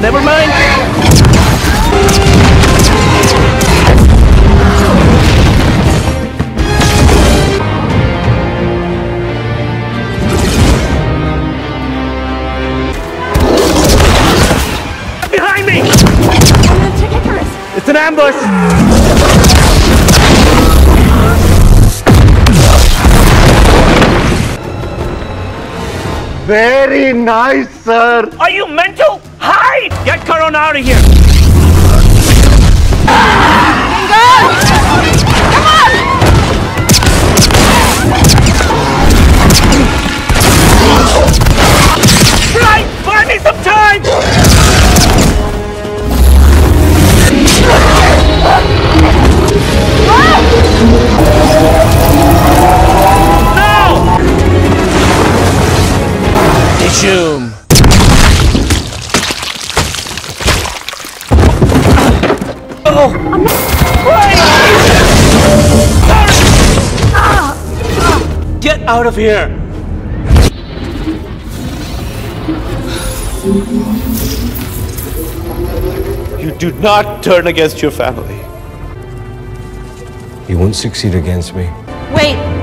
Never mind. Behind me! It's an ambush! Very nice, sir. Are you mental? Hide! Get Karan out of here! Dishoom. Oh! Get out of here! You do not turn against your family. You won't succeed against me. Wait,